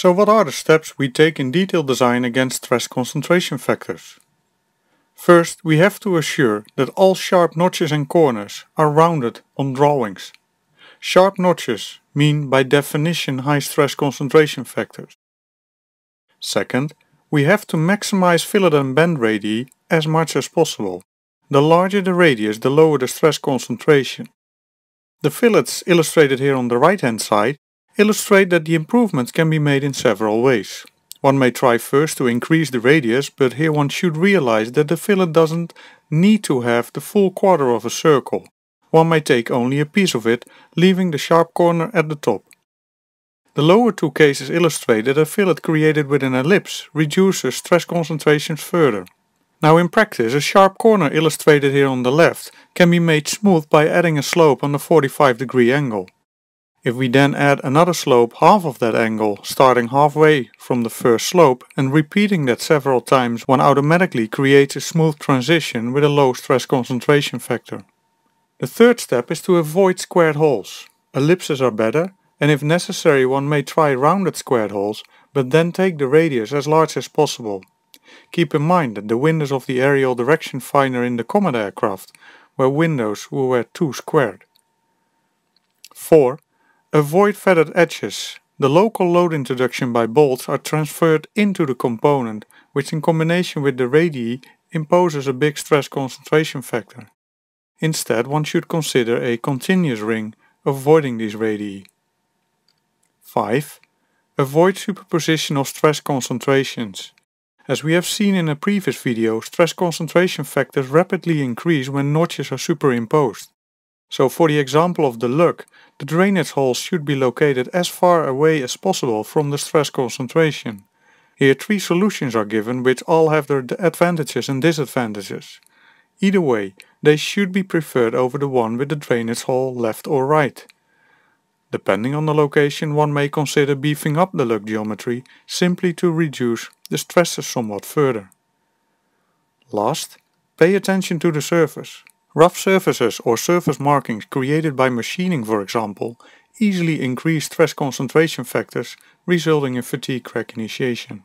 So what are the steps we take in detail design against stress concentration factors? First, we have to assure that all sharp notches and corners are rounded on drawings. Sharp notches mean by definition high stress concentration factors. Second, we have to maximize fillet and bend radii as much as possible. The larger the radius, the lower the stress concentration. The fillets illustrated here on the right hand side illustrate that the improvements can be made in several ways. One may try first to increase the radius, but here one should realize that the fillet doesn't need to have the full quarter of a circle. One may take only a piece of it, leaving the sharp corner at the top. The lower two cases illustrate that a fillet created with an ellipse reduces stress concentrations further. Now in practice, a sharp corner illustrated here on the left can be made smooth by adding a slope on a 45 degree angle. If we then add another slope half of that angle, starting halfway from the first slope and repeating that several times, one automatically creates a smooth transition with a low stress concentration factor. The third step is to avoid squared holes. Ellipses are better, and if necessary one may try rounded squared holes, but then take the radius as large as possible. Keep in mind that the windows of the aerial direction finder in the Comet aircraft were windows who were too squared. 4. Avoid feathered edges. The local load introduction by bolts are transferred into the component, which in combination with the radii imposes a big stress concentration factor. Instead, one should consider a continuous ring, avoiding these radii. 5. Avoid superposition of stress concentrations. As we have seen in a previous video, stress concentration factors rapidly increase when notches are superimposed. So for the example of the lug, the drainage hole should be located as far away as possible from the stress concentration. Here three solutions are given which all have their advantages and disadvantages. Either way, they should be preferred over the one with the drainage hole left or right. Depending on the location, one may consider beefing up the lug geometry simply to reduce the stresses somewhat further. Last, pay attention to the surface. Rough surfaces or surface markings created by machining for example easily increase stress concentration factors resulting in fatigue crack initiation.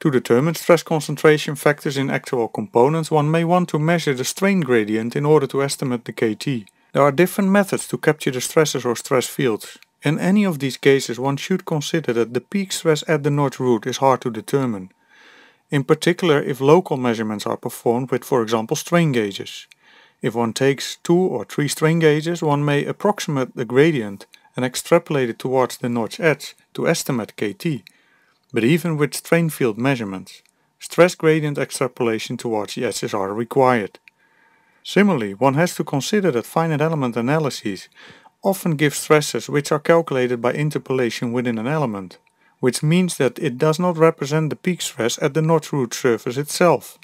To determine stress concentration factors in actual components one may want to measure the strain gradient in order to estimate the KT. There are different methods to capture the stresses or stress fields. In any of these cases one should consider that the peak stress at the notch root is hard to determine. In particular if local measurements are performed with for example strain gauges. If one takes two or three strain gauges, one may approximate the gradient and extrapolate it towards the notch edge to estimate KT. But even with strain field measurements, stress gradient extrapolation towards the edges are required. Similarly, one has to consider that finite element analyses often give stresses which are calculated by interpolation within an element, which means that it does not represent the peak stress at the notch root surface itself.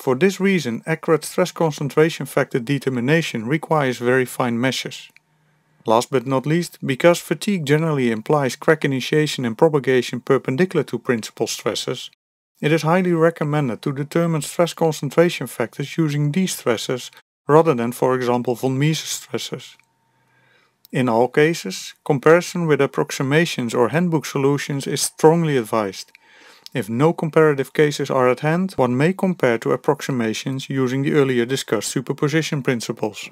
For this reason, accurate stress concentration factor determination requires very fine measures. Last but not least, because fatigue generally implies crack initiation and propagation perpendicular to principal stresses, it is highly recommended to determine stress concentration factors using these stresses rather than for example von Mises stresses. In all cases, comparison with approximations or handbook solutions is strongly advised. If no comparative cases are at hand, one may compare to approximations using the earlier discussed superposition principles.